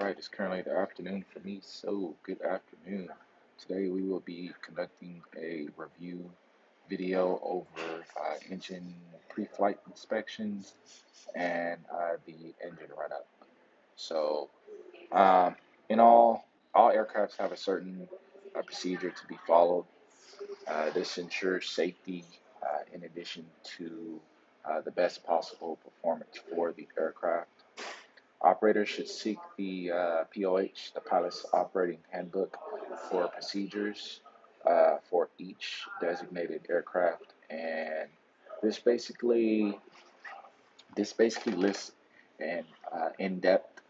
Right, it's currently the afternoon for me, so good afternoon. Today we will be conducting a review video over uh, engine pre-flight inspections and uh, the engine run-up. So, um, in all, all aircrafts have a certain uh, procedure to be followed. Uh, this ensures safety uh, in addition to uh, the best possible performance for the aircraft. Operators should seek the uh, POH, the Pilot's Operating Handbook, for procedures uh, for each designated aircraft, and this basically this basically lists an uh, in-depth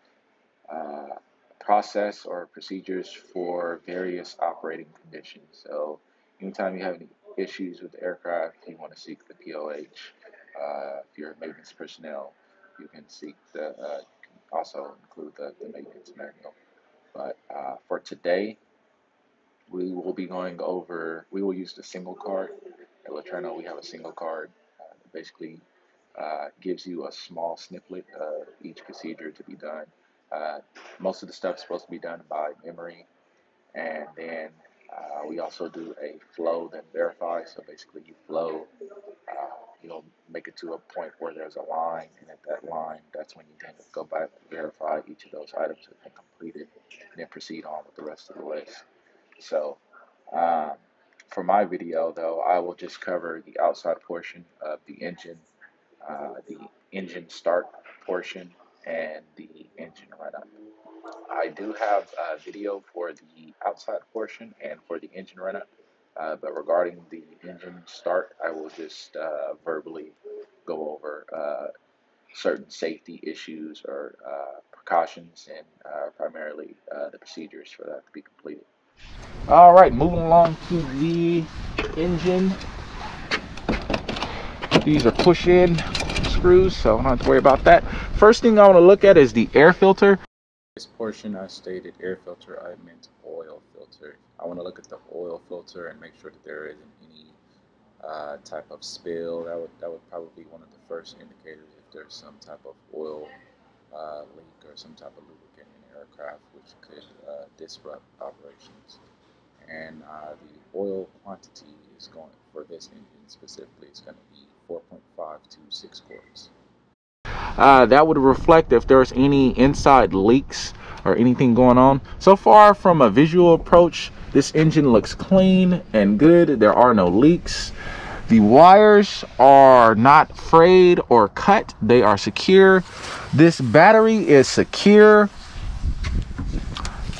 uh, process or procedures for various operating conditions. So, anytime you have any issues with the aircraft, you want to seek the POH. Uh, if you're maintenance personnel, you can seek the uh, also include the, the maintenance manual. But uh, for today, we will be going over, we will use the single card. At LeTourneau, we have a single card uh, that basically uh, gives you a small snippet of each procedure to be done. Uh, most of the stuff is supposed to be done by memory. And then uh, we also do a flow then verify. So basically, you flow you'll make it to a point where there's a line, and at that line, that's when you then go back and verify each of those items have been completed, and then proceed on with the rest of the list. So, um, for my video, though, I will just cover the outside portion of the engine, uh, the engine start portion, and the engine run up. I do have a video for the outside portion and for the engine run up. Uh, but regarding the engine start, I will just uh, verbally go over uh, certain safety issues or uh, precautions and uh, primarily uh, the procedures for that to be completed. All right, moving along to the engine. These are push-in screws, so I don't have to worry about that. First thing I want to look at is the air filter. This portion I stated air filter, I meant oil filter. I want to look at the oil filter and make sure that there isn't any uh, type of spill. That would that would probably be one of the first indicators if there's some type of oil uh, leak or some type of lubricant in the aircraft, which could uh, disrupt operations. And uh, the oil quantity is going for this engine specifically is going to be 4.5 to 6 quarts. Uh, that would reflect if there's any inside leaks or anything going on. So far from a visual approach, this engine looks clean and good. There are no leaks. The wires are not frayed or cut. They are secure. This battery is secure.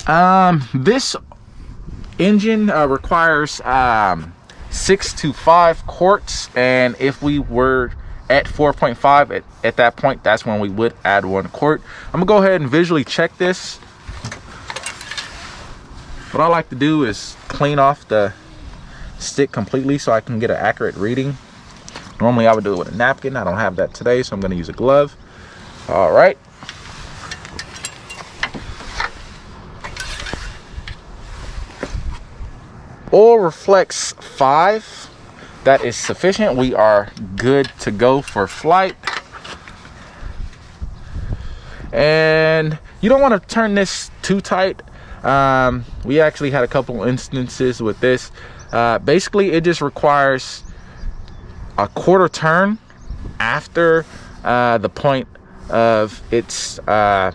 Um, this engine uh, requires um, six to five quarts. And if we were at 4.5 at, at that point that's when we would add one quart i'm gonna go ahead and visually check this. What i like to do is clean off the stick completely so i can get an accurate reading. Normally i would do it with a napkin. I don't have that today so i'm going to use a glove. All right. Oil reflects five that is sufficient. We are good to go for flight. And you don't want to turn this too tight. Um, we actually had a couple instances with this. Uh, basically, it just requires a quarter turn after uh, the point of its uh,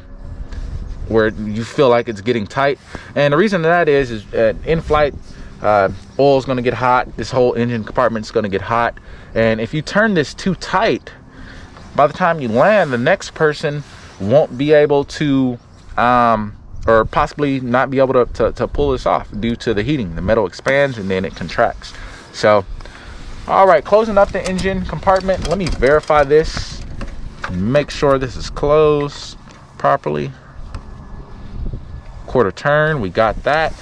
where you feel like it's getting tight. And the reason that is is in flight uh, oil is going to get hot. This whole engine compartment is going to get hot. And if you turn this too tight by the time you land the next person won't be able to um, or possibly not be able to, to, to pull this off due to the heating. The metal expands and then it contracts. So all right closing up the engine compartment. Let me verify this make sure this is closed properly. Quarter turn we got that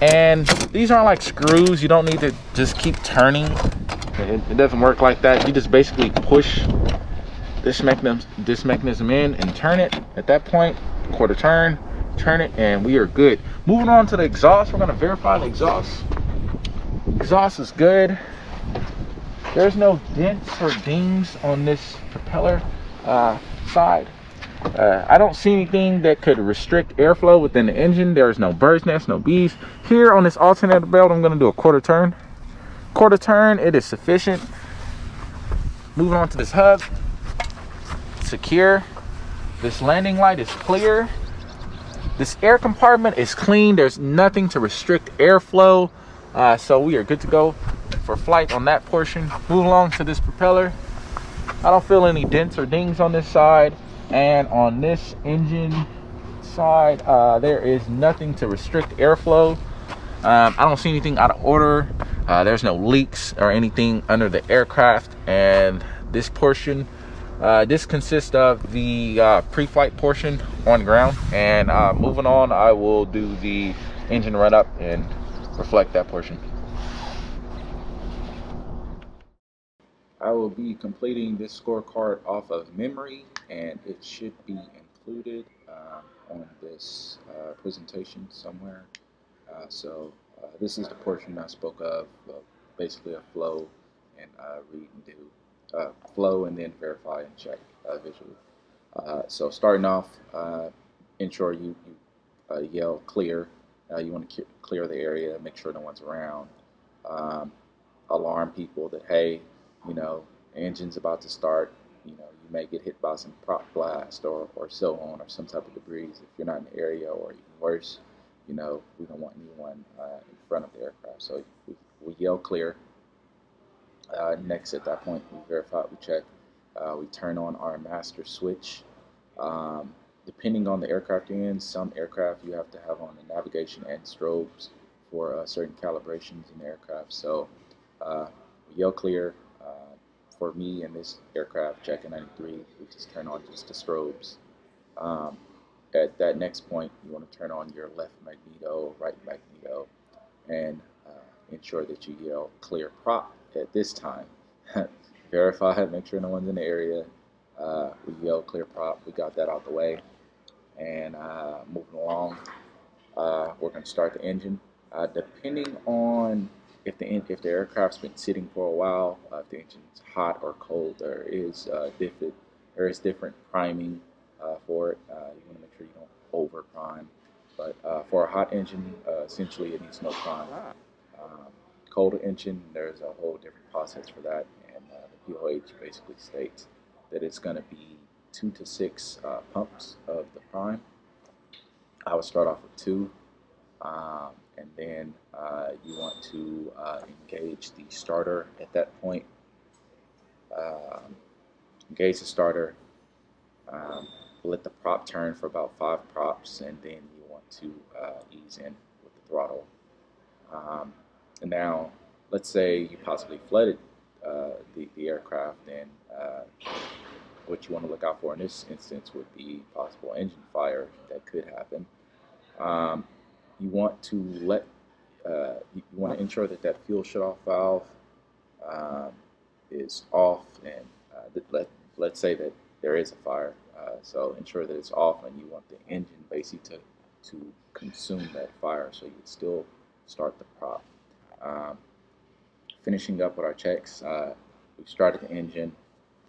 and these aren't like screws. You don't need to just keep turning. It, it doesn't work like that. You just basically push this mechanism this mechanism in and turn it. At that point quarter turn turn it and we are good. Moving on to the exhaust. We're going to verify the exhaust. Exhaust is good. There's no dents or dings on this propeller uh, side Uh, I don't see anything that could restrict airflow within the engine. There's no bird's nest, no bees. Here on this alternator belt, I'm gonna do a quarter turn. Quarter turn, it is sufficient. Moving on to this hub, secure. This landing light is clear. This air compartment is clean. There's nothing to restrict airflow. Uh, so we are good to go for flight on that portion. Move along to this propeller. I don't feel any dents or dings on this side. And on this engine side, uh, there is nothing to restrict airflow. Um, I don't see anything out of order. Uh, there's no leaks or anything under the aircraft. And this portion, uh, this consists of the uh, pre-flight portion on ground. And uh, moving on, I will do the engine run up and reflect that portion. I will be completing this scorecard off of memory and it should be included uh, on this uh, presentation somewhere. Uh, so uh, this is the portion I spoke of, basically a flow and uh, read and do, uh, flow and then verify and check visually. so starting off, ensure you, you yell clear. you want to clear the area, make sure no one's around. Um, alarm people that hey, you know, engine's about to start. You know, you may get hit by some prop blast or, or so on, or some type of debris if you're not in the area, or even worse, you know, we don't want anyone uh, in front of the aircraft. So we, we yell clear. Uh, next, at that point, we verify, we check, uh, we turn on our master switch. Um, depending on the aircraft you're in, some aircraft you have to have on the navigation and strobes for uh, certain calibrations in the aircraft. So uh, we yell clear, for me in this aircraft, Checker 93, we just turn on just the strobes. Um, at that next point, you want to turn on your left magneto, right magneto, and uh, ensure that you yell clear prop at this time. Verify, make sure no one's in the area. Uh, we yell clear prop, we got that out the way. And uh, moving along, uh, we're going to start the engine. Uh, depending on if the if the aircraft's been sitting for a while, uh, if the engine's hot or cold, there is uh, different there is different priming uh, for it. Uh, you want to make sure you don't over prime. But uh, for a hot engine, essentially it needs no prime. Um, cold engine, there's a whole different process for that, and the POH basically states that it's going to be two to six pumps of the prime. I would start off with two. Um, and then uh, you want to uh, engage the starter at that point. Um, engage the starter, um, let the prop turn for about five props, and then you want to uh, ease in with the throttle. Um, and now, let's say you possibly flooded uh, the, the aircraft, then uh, what you want to look out for in this instance would be possible engine fire that could happen. Um, you want to let uh, you, want to ensure that that fuel shutoff valve um, is off and uh, let let's say that there is a fire uh, so ensure that it's off and you want the engine basically to to consume that fire so you still start the prop. Um, finishing up with our checks uh, we've started the engine.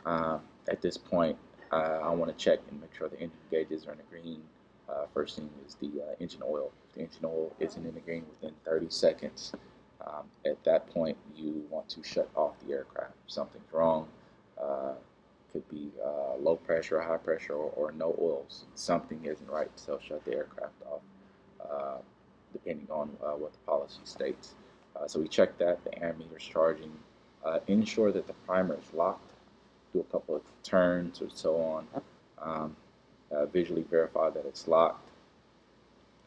Um, at this point uh, I want to check and make sure the engine gauges are in the green uh, first thing is the uh, engine oil. If the engine oil isn't in the green within 30 seconds, um, at that point you want to shut off the aircraft. If something's wrong. Uh, could be uh, low pressure, high pressure, or, or, no oils. Something isn't right, so shut the aircraft off, uh, depending on uh, what the policy states. so we check that, the ammeter's charging. ensure that the primer is locked. Do a couple of turns or so on. Um, uh, visually verify that it's locked.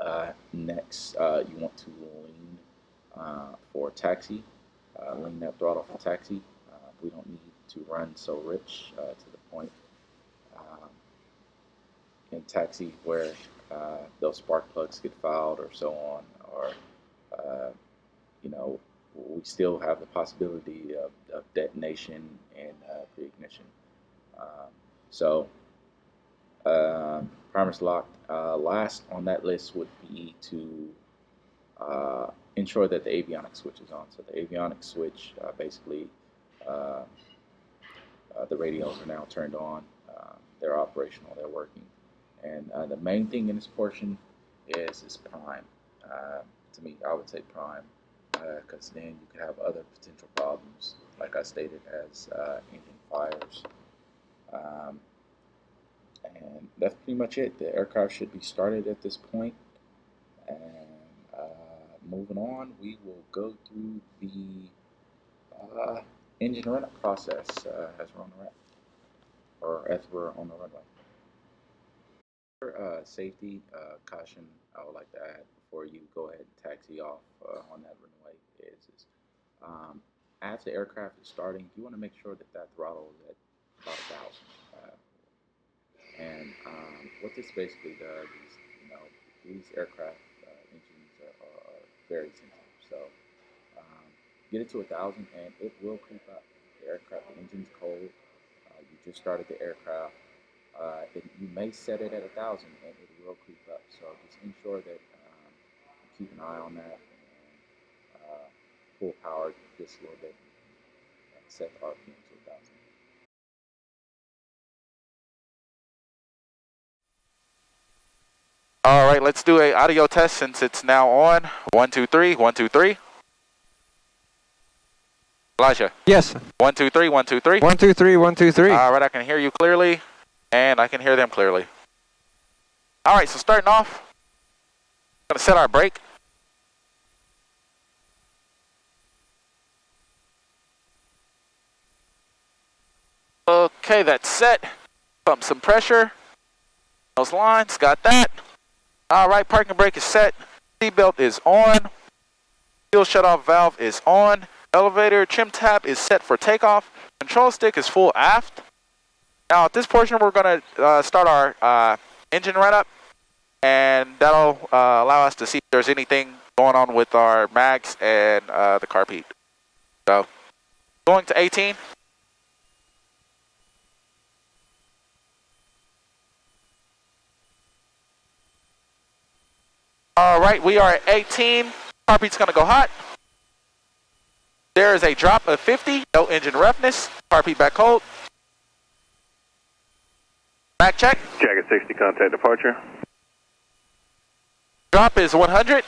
Uh, next, uh, you want to lean uh, for taxi, uh, lean that throttle for taxi. we don't need to run so rich to the point um, in taxi where those spark plugs get fouled or so on, or you know, we still have the possibility of, of detonation and uh, pre-ignition. Um, so uh, primer's locked. Uh, last on that list would be to uh, ensure that the avionics switch is on. So the avionics switch, uh, basically, uh, uh, the radios are now turned on. they're operational. They're working. And uh, the main thing in this portion is is prime. To me, I would say prime, because then you could have other potential problems, like I stated, as engine fires. Um, and that's pretty much it. The aircraft should be started at this point. And uh, moving on, we will go through the uh, engine run process uh, as we're on the ramp, or as we're on the runway. For uh, safety uh, caution, I would like to add before you go ahead and taxi off uh, on that runway is, is um, as the aircraft is starting, you want to make sure that that throttle is at about a thousand. Uh, and um, what this basically does is, you know, these aircraft engines are, are, are very sensitive. So um, get it to a thousand and it will creep up. The aircraft, the engine's cold. Uh, you just started the aircraft. Uh, it, you may set it at a thousand and it will creep up. So just ensure that um, you keep an eye on that and uh, full power just a little bit and set the RPM All right, let's do a audio test since it's now on. One, two, three, one, two, three. Elijah. Yes. One, two, three, one, two, three. One, two, three, one, two, three. All right, I can hear you clearly, and I can hear them clearly. All right, so starting off, gonna set our brake. Okay, that's set. Pump some pressure. Those lines, got that. All right, parking brake is set. Seatbelt is on. Fuel shutoff valve is on. Elevator trim tab is set for takeoff. Control stick is full aft. Now at this portion, we're going to uh, start our uh, engine run up, and that'll uh, allow us to see if there's anything going on with our mags and uh, the carb heat. So, going to 18. All right, we are at 18. Carb heat's gonna go hot. There is a drop of 50, no engine roughness. Heartbeat back cold. Back check. Jacket 60, contact departure. Drop is 100.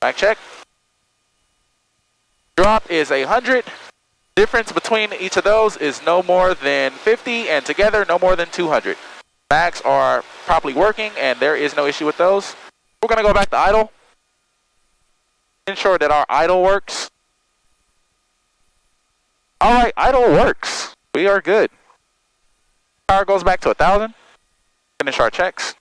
Back check. Drop is 100. Difference between each of those is no more than 50 and together no more than 200. Mags are properly working and there is no issue with those. We're going to go back to idle. Ensure that our idle works. Alright, idle works. We are good. Power goes back to a 1,000. Finish our checks.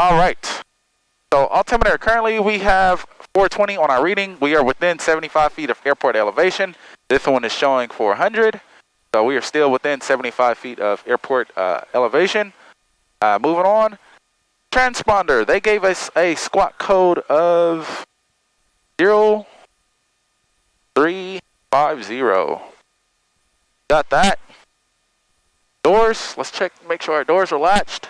Alright. So altimeter, currently we have 420 on our reading. We are within 75 feet of airport elevation. This one is showing 400. So we are still within 75 feet of airport uh, elevation. Uh, moving on. Transponder, they gave us a squawk code of 0350. Got that. Doors, let's check, make sure our doors are latched.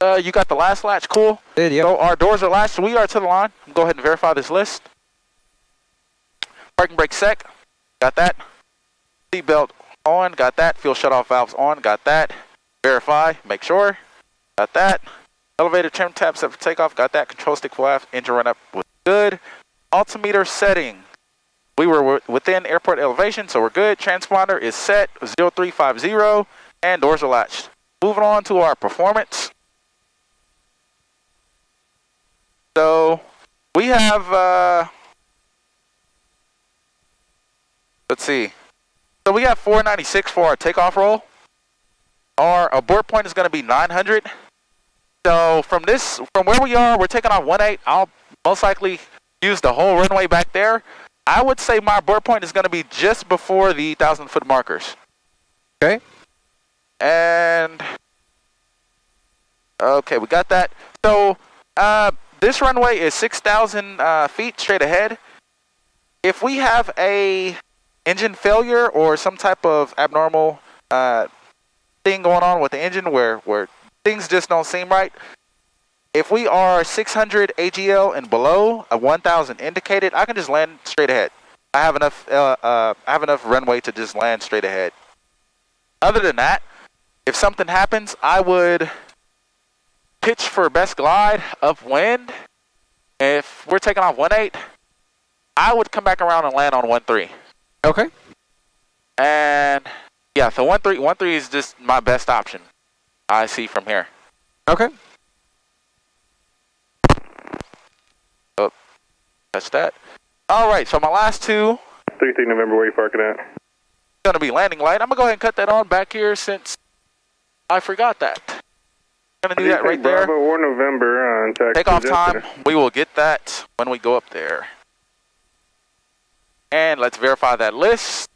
Uh, you got the last latch, cool. Did, yep. So our doors are latched, we are to the line. Go ahead and verify this list. Parking brake sec, got that. Seatbelt on, got that. Fuel shutoff valves on, got that. Verify, make sure, got that. Elevator trim tab set for takeoff, got that. Control stick aft, engine run up was good. Altimeter setting, we were within airport elevation, so we're good. Transponder is set, 0350, and doors are latched. Moving on to our performance. So we have, uh, let's see. So we have 496 for our takeoff roll. Our abort point is going to be 900. So from this, from where we are, we're taking off 18. I'll most likely use the whole runway back there. I would say my abort point is going to be just before the 1,000 foot markers. Okay. And, okay, we got that. So, uh, this runway is 6,000 uh, feet straight ahead. If we have a engine failure or some type of abnormal uh, thing going on with the engine where, where things just don't seem right, if we are 600 AGL and below, a 1,000 indicated, I can just land straight ahead. I have enough. Uh, uh, I have enough runway to just land straight ahead. Other than that, if something happens, I would pitch for best glide upwind. If we're taking off one eight, I would come back around and land on one three. Okay. And yeah, so one three one three is just my best option. I see from here. Okay. Oh, that's that. All right, so my last two 33 November, where you parking at? gonna be landing light. I'm gonna go ahead and cut that on back here since I forgot that. Gonna do that right there. Bravo or November on taxi Take off time. We will get that when we go up there. And let's verify that list.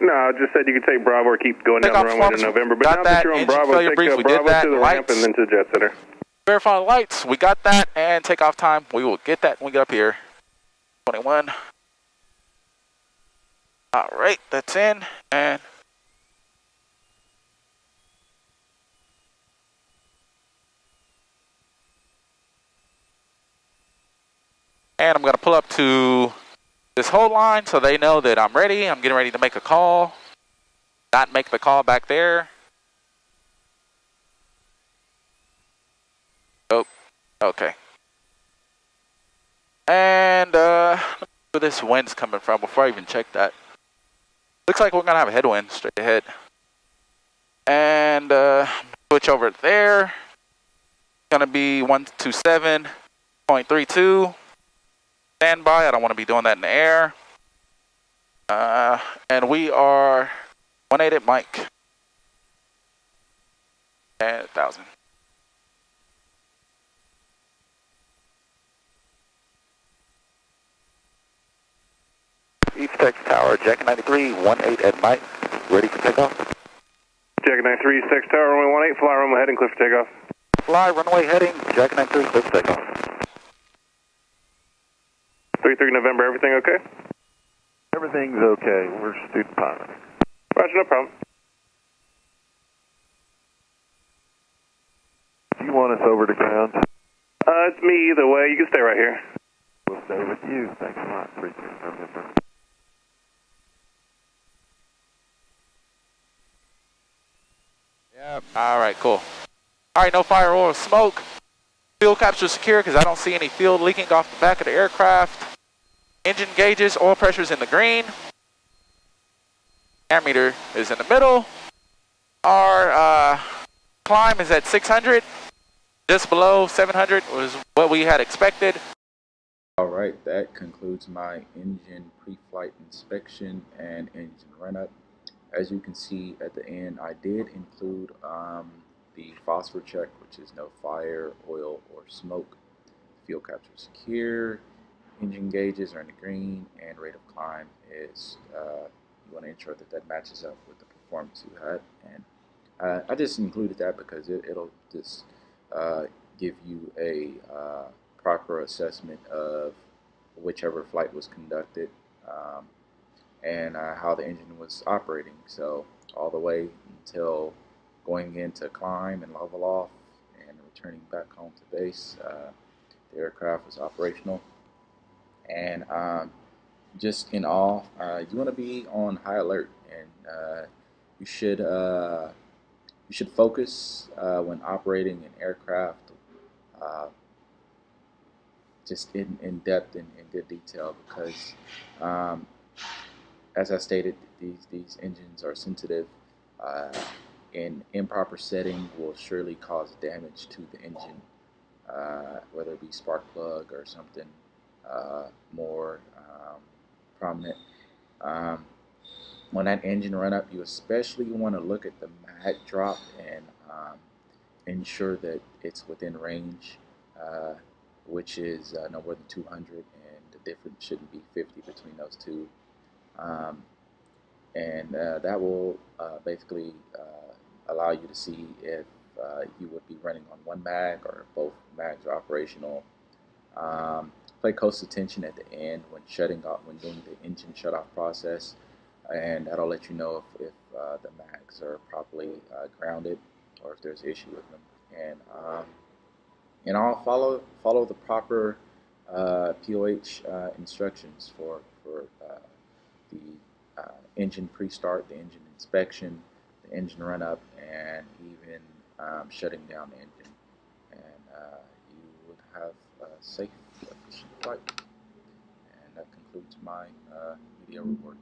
No, I just said you could take Bravo or keep going Take down the runway to. November. But Got now that. that you're on Bravo, failure take brief. uh, We did Bravo that. to the ramp Lights. and then to the jet center. Verify the lights. We got that. And take off time. We will get that when we get up here. 21. All right, that's in. And And I'm going to pull up to this whole line so they know that I'm ready. I'm getting ready to make a call. Not make the call back there. Oh, okay. And uh, where this wind's coming from before I even check that. Looks like we're gonna have a headwind straight ahead. And uh, switch over there. Gonna be 127.32. Standby. I don't want to be doing that in the air. Uh, and we are 180 Mike. And 1,000. East Texas Tower, Jack 93, 18 at Mike, ready for takeoff. Jack 93, Six Tower, runway 18, fly runway heading, clear for takeoff. Fly, runway heading, Jack 93, clear for takeoff. 33 November, everything okay? Everything's okay, we're student pilot. Roger, no problem. Do you want us over to ground? Uh, it's me either way. You can stay right here. We'll stay with you, thanks a lot, appreciate it, November. Yeah. All right, cool. All right, no fire or smoke. Fuel capture secure because I don't see any fuel leaking off the back of the aircraft. Engine gauges, oil pressure is in the green. Ammeter is in the middle. Our uh, climb is at 600. Just below 700 was what we had expected. All right, that concludes my engine pre-flight inspection and engine run-up. As you can see at the end, I did include um, the phosphor check, which is no fire, oil, or smoke. Fuel capture secure, engine gauges are in the green, and rate of climb is, uh, you want to ensure that that matches up with the performance you had. And uh, I just included that because it, it'll just uh, give you a uh, proper assessment of whichever flight was conducted um, and uh, how the engine was operating. So all the way until going into climb and level off and returning back home to base, uh, the aircraft was operational. And um, just in all, uh, you want to be on high alert, and uh, you should uh, you should focus uh, when operating an aircraft uh, just in, in depth and in good detail because um, as I stated these these engines are sensitive uh, and improper setting will surely cause damage to the engine whether it be spark plug or something uh, more um, prominent. Um, when that engine run up you especially want to look at the mag drop and um, ensure that it's within range uh, which is uh, no more than 200 and the difference shouldn't be 50 between those two. Um, and uh, that will uh, basically uh, allow you to see if uh, you would be running on one mag or both mags are operational. Um, pay close attention at the end when shutting off when doing the engine shut off process and that'll let you know if, if uh, the mags are properly uh, grounded or if there's an issue with them and um, and I'll follow follow the proper uh, POH uh, instructions for for uh, the uh, engine pre-start, the engine inspection, the engine run-up, and even um, shutting down the engine. And you would have safe, flight. And that concludes my uh, video report.